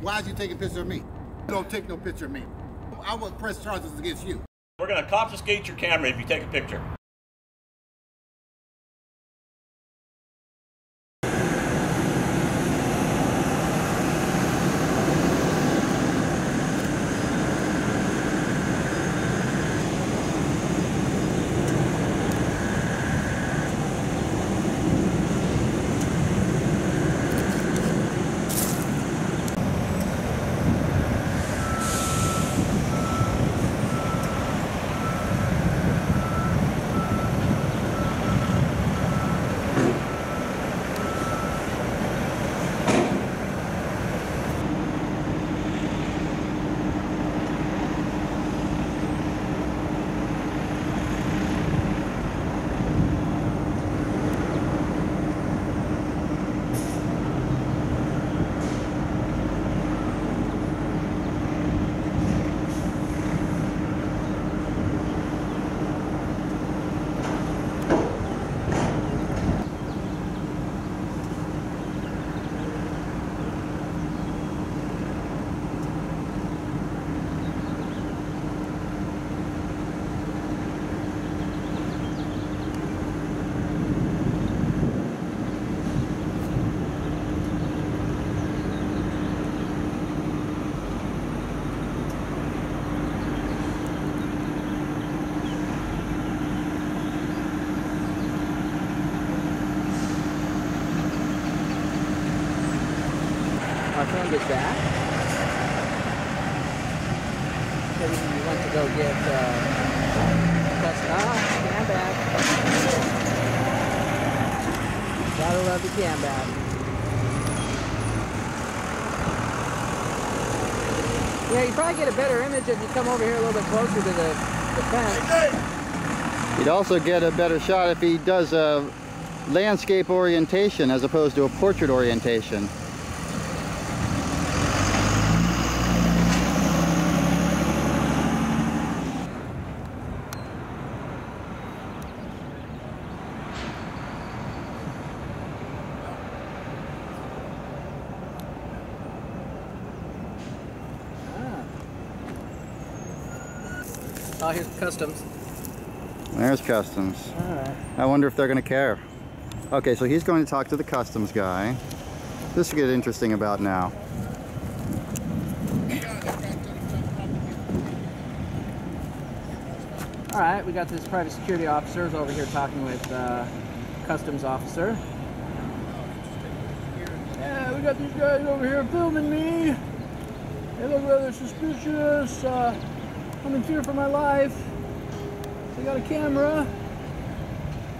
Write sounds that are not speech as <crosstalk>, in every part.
Why is you taking a picture of me? Don't take no picture of me. I will press charges against you. We're going to confiscate your camera if you take a picture. Our friend is back. Said he went to go get uh, cust- ah, cam back. Gotta love the cam back. Um, yeah, you probably get a better image if you come over here a little bit closer to the, the fence. You'd also get a better shot if he does a landscape orientation as opposed to a portrait orientation. Oh, here's customs. There's customs. All right. I wonder if they're going to care. Okay, so he's going to talk to the customs guy. This will get interesting about now. All right, we got this private security officer over here talking with uh, customs officer. Yeah, we got these guys over here filming me. They look rather suspicious. Uh, I'm in fear for my life. They got a camera.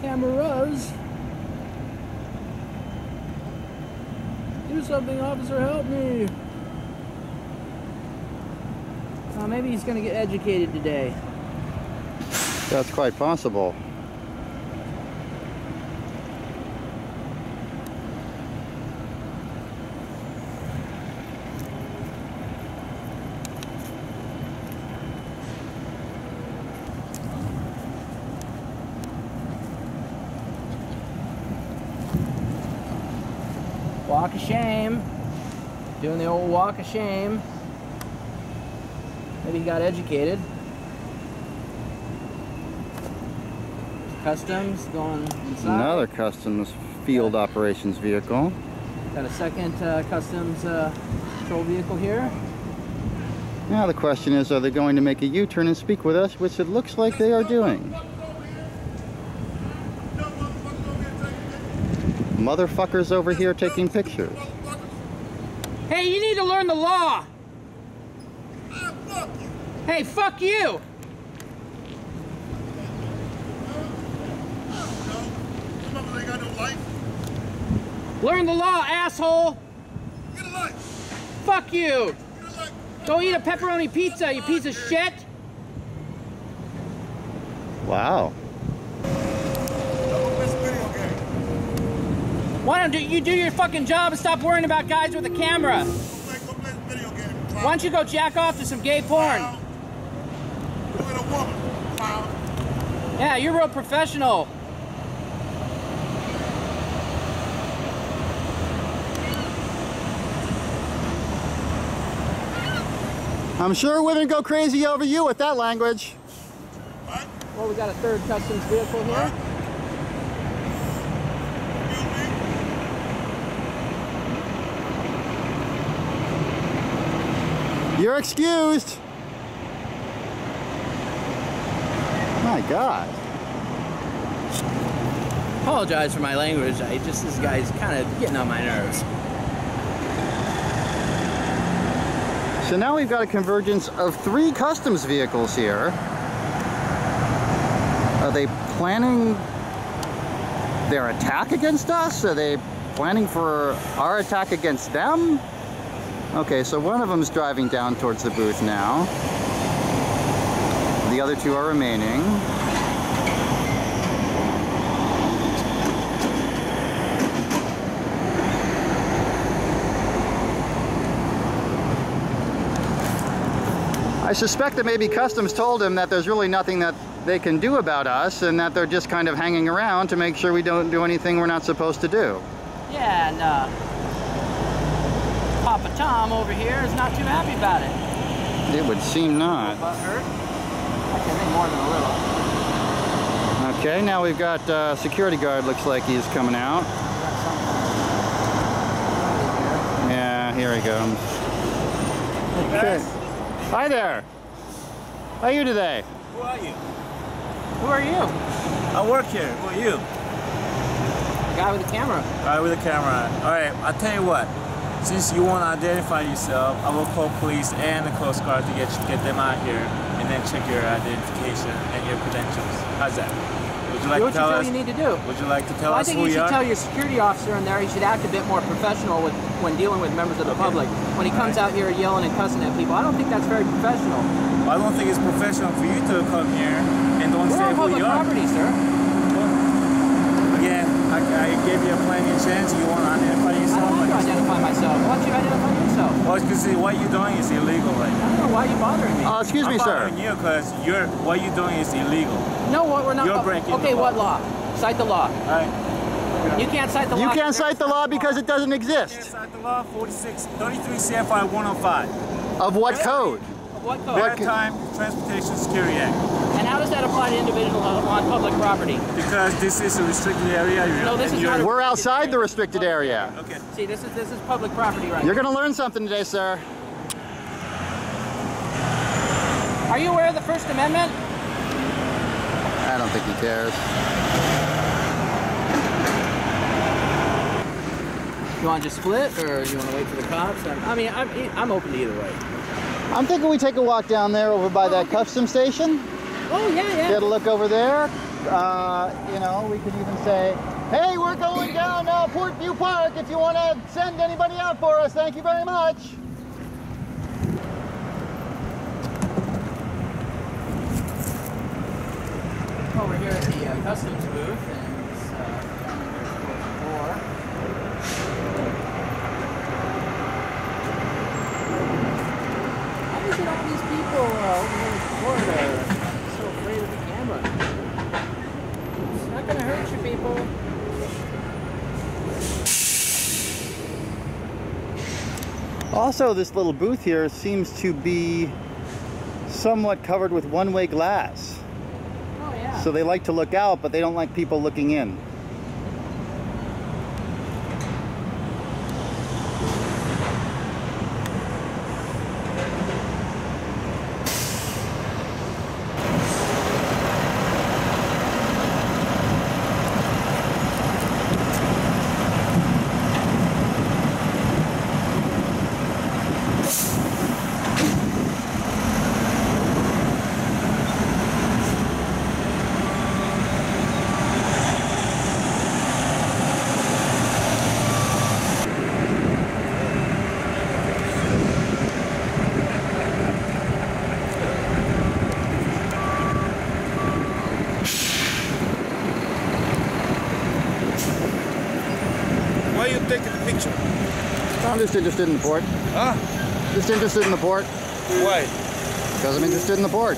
Cameras. Do something, officer, help me. Uh, maybe he's gonna get educated today. That's quite possible. Walk of shame. Doing the old walk of shame. Maybe he got educated. Customs going inside. Another customs field operations vehicle. Got a second uh, customs uh, patrol vehicle here. Now the question is, are they going to make a U-turn and speak with us, which it looks like they are doing. Motherfuckers over here taking pictures. Hey, you need to learn the law. Hey, fuck you. Learn the law, asshole. Fuck you. Go eat a pepperoni pizza, you piece of shit. Wow. Why don't you do your fucking job and stop worrying about guys with a camera? Why don't you go jack off to some gay porn? Yeah, you're real professional. I'm sure women go crazy over you with that language. Well, we got a third customs vehicle here. You're excused. My God. Apologize for my language. I just this guy's kind of getting on my nerves. So now we've got a convergence of three customs vehicles here. Are they planning their attack against us? Are they planning for our attack against them? Okay, so one of them is driving down towards the booth now. The other two are remaining. I suspect that maybe Customs told him that there's really nothing that they can do about us and that they're just kind of hanging around to make sure we don't do anything we're not supposed to do. Yeah, uh, Papa Tom over here is not too happy about it. It would seem not. Butt hurt? I can think more than a little. Okay, now we've got uh, security guard looks like he's coming out. Yeah, here he comes. Okay. Hi there. How are you today? Who are you? Who are you? I work here. Who are you? The guy with the camera. All right, with the camera. All right, I'll tell you what. Since you want to identify yourself, I will call police and the Coast Guard to get get them out here and then check your identification and your credentials. How's that? Would you like do what to tell you us? you need to do. Would you like to tell Well, I us think who you you should are? tell your security officer in there he should act a bit more professional with when dealing with members of the Okay. public. When he comes out here yelling and cussing at people, I don't think that's very professional. I don't think it's professional for you to come here and don't We're say who you are. We're public property, sir. Again, I, I gave you a plenty of chance. You want to identify yourself? I don't have to identify myself. Why don't you identify yourself? Well, because what you're doing is illegal right now. I don't know why you bothering me. Uh, excuse me, I'm sir. bothering you because you're what you're doing is illegal. no, what we're not. you're breaking Okay, the what law. law? Cite the law. All right. You can't cite the law. You 'cause can't cite the law because it doesn't exist. Cite the law, 46, 33 CFR 105. Of what code? What code? Maritime Transportation Security Act. And how does that apply to individuals on, on public property? Because this is a restricted area. you're- No, this is you're- not a- We're outside the restricted area. Okay. See, this is this is public property right You're gonna learn something today, sir. Are you aware of the First Amendment? I don't think he cares. You want to just split, or you want to wait for the cops? I mean, I'm, I'm open to either way. I'm thinking we take a walk down there over by that custom station. Oh yeah, yeah. Get a look over there. Uh, you know, we could even say, hey, we're going down uh, Portview Park. If you want to send anybody out for us, thank you very much. Over here at the uh, customs booth, and it's uh, down there towards the door. How is it all these people uh, over here in Florida are so afraid of the camera? It's not gonna hurt you, people. Also, this little booth here seems to be somewhat covered with one-way glass. Oh yeah. So they like to look out, but they don't like people looking in. Why are you taking the picture? I'm just interested in the port. Huh? Just interested in the port. Why? Because I'm interested in the port.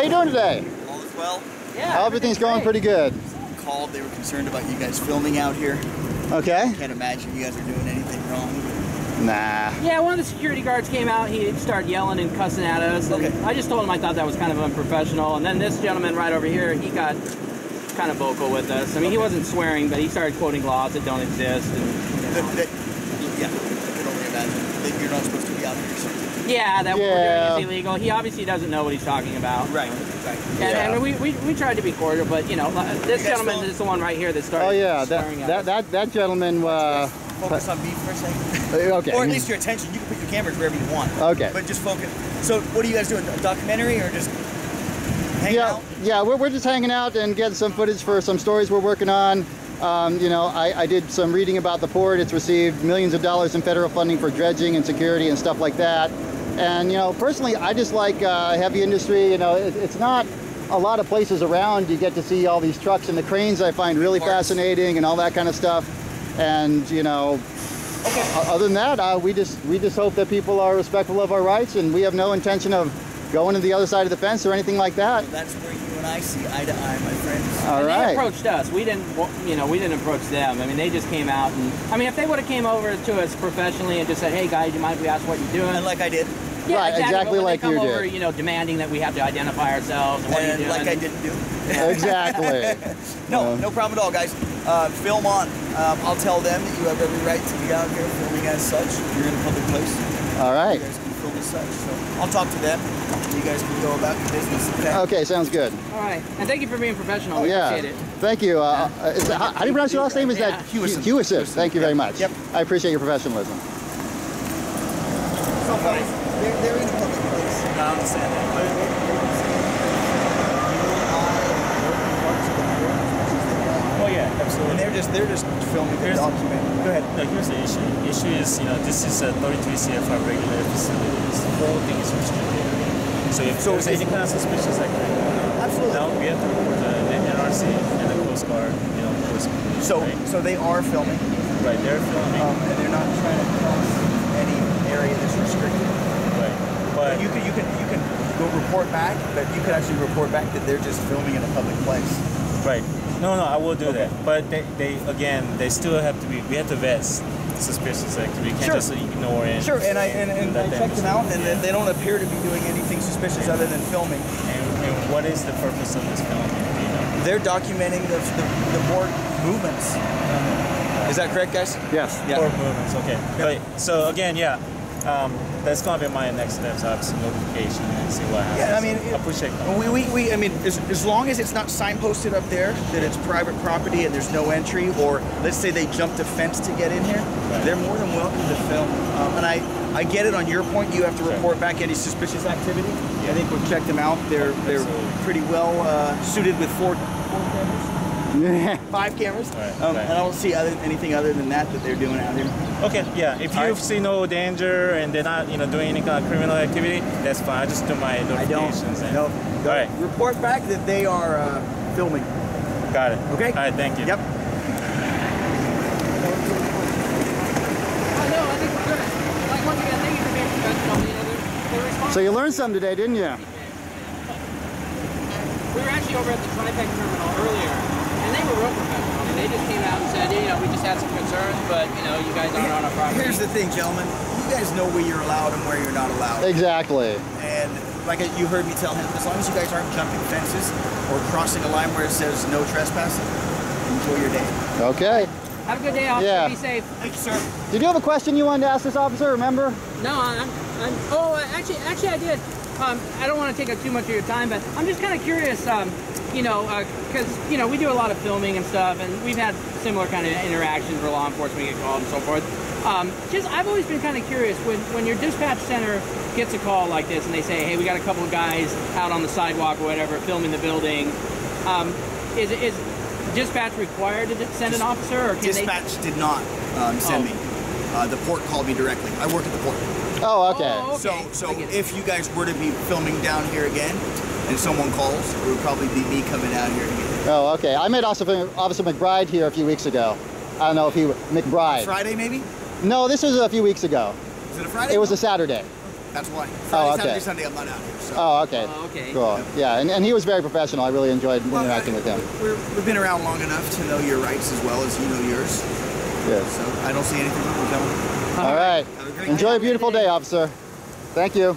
How you doing today? All is well. Yeah. Everything's going pretty good. Called. They were concerned about you guys filming out here. Okay. I Can't imagine you guys are doing anything wrong. Nah. Yeah, one of the security guards came out. He started yelling and cussing at us. And Okay. I just told him I thought that was kind of unprofessional. And then this gentleman right over here, he got kind of vocal with us. I mean, he wasn't swearing, but he started quoting laws that don't exist. And, you know. That, <laughs> that, yeah, I can only imagine that you're not supposed to be out here. So. yeah, that Yeah. we're doing is illegal. He obviously doesn't know what he's talking about. Right. Right. And, Yeah. and we, we, we tried to be cordial, but you know, uh, this You gentleman film? is the one right here that started Oh yeah, that that that, that gentleman. Uh, Focus on me for a second. okay. Or at least your attention. You can put your cameras wherever you want. Okay. But just focus. So, what are you guys doing? A documentary or just hang yeah, out? yeah, we're, we're just hanging out and getting some footage for some stories we're working on. Um, you know, I, I did some reading about the port. It's received millions of dollars in federal funding for dredging and security and stuff like that. And you know, personally, I just like uh, heavy industry. You know, it, it's not a lot of places around you get to see all these trucks and the cranes. I find really fascinating and all that kind of stuff. And you know, o- other than that, uh, we just we just hope that people are respectful of our rights, and we have no intention of going to the other side of the fence or anything like that. That's where you and I see eye to eye, my friends. All and right. They approached us. We didn't, you know, we didn't approach them. I mean, they just came out and, I mean, if they would have came over to us professionally and just said, "Hey guys, you mind if we ask what you're doing?" And like I did. yeah, Right, exactly, exactly but when like they come you over, did. you know, demanding that we have to identify ourselves. And what are you And doing? like I didn't do. <laughs> exactly. No, Uh, no problem at all, guys. Uh, film on. Um, I'll tell them that you have every right to be out here filming as such. You're in a public place. All right. You guys can film as such. So I'll talk to them. You guys can go about your business. Okay. Okay, sounds good. All right, and thank you for being professional. Oh we yeah. appreciate it. Thank you. Uh, uh, is that, how, how do you pronounce your last name? Is that Yeah. Hewison. Hewison. Thank you very much. Yep. I appreciate your professionalism. So, guys, they're, they're in a public place. I understand that, but oh yeah, And absolutely. they're just they're just filming the document. Go ahead. No, here's the issue. Issue is, you know, this is a 33 CFR regulated facility. This whole thing is restricted. So if So there's is- any kind of suspicious activity, Absolutely. now we have to report the NRC and the Coast Guard, you know, Coast Police, So right? so they are filming, right, they're filming, um, and they're not trying to cross any area that's restricted. right. But You can you can you can go report back, but you could actually report back that they're just filming in a public place. Right. No, no, I will do that. But they, they, again, they still have to be. We have to vet suspicious activity. We can't Sure. just ignore it. Sure, and I and, and I them checked them out, and yeah. they, they don't appear to be doing anything suspicious other than filming. And, and what is the purpose of this film? Do you know? They're documenting the the, the board movements. Um, is that correct, guys? Yes. Yeah. Or movements. Okay. But, so again, yeah. Um, that's gonna be my next steps. Obviously, notification and see what happens. Yeah, I mean, I appreciate that. We, we, we I mean, as, as long as it's not signposted up there that it's private property and there's no entry, or let's say they jumped a fence to get in here, Right. they're more than welcome to film. Um, and I, I get it on your point. You have to Sure. report back any suspicious activity. I think we've checked them out. They're they're pretty well uh, suited with four, four cameras, <laughs> five cameras. Right, Um, right. And I don't see other, anything other than that that they're doing out here. Okay, yeah. If you All right. see no danger and they're not, you know, doing any kind of criminal activity, that's fine. I just do my I don't. and- No. All right, Report back that they are uh, filming. got it. Okay. All right, thank you. Yep. Oh, no, I think we're good. Like, once again, thank you for being professional. You know, they're, they're. So you learned something today, didn't you? We were actually over at the TraPac terminal earlier, and they were real professional. I mean, they just came out and said, you know, we just had some concerns, but, you know, you guys aren't on our property. Here's the thing, gentlemen. You guys know where you're allowed and where you're not allowed. Exactly. And like you heard me tell him, as long as you guys aren't jumping fences or crossing a line where it says no trespassing, enjoy your day. Okay. Have a good day, officer. Yeah. Be safe. Thank you, sir. Did you have a question you wanted to ask this officer? Remember? No, I'm, I'm, oh, actually, actually I did. Um, I don't want to take up too much of your time, but I'm just kind of curious, um, you know, because, you know, we do a lot of filming and stuff, and we've had similar kind of interactions where law enforcement get called and so forth. Um, just, I've always been kind of curious when, when your dispatch center gets a call like this and they say, hey, we got a couple of guys out on the sidewalk or whatever filming the building. Um, is, is dispatch required to send an officer, or? Dispatch did not um, send Oh. me. Uh, the port called me directly. I work at the port. Oh, okay. Oh, okay. So, so if you guys were to be filming down here again, and someone calls, it would probably be me coming out here again. Oh, okay. I met Officer, Officer McBride here a few weeks ago. I don't know if he McBride. Friday, maybe? No, this was a few weeks ago. Is it a Friday? It was a Saturday. That's why. Oh, Friday, oh, okay. Saturday, Sunday, I'm not out here. So. Oh, okay. Uh, okay. Cool. Yeah, and, and he was very professional. I really enjoyed well, interacting I, with him. we have been around long enough to know your rights as well as you know yours. Yes. So I don't see anything wrong with that one. All, All right. right. Enjoy day. a beautiful day, officer. Thank you.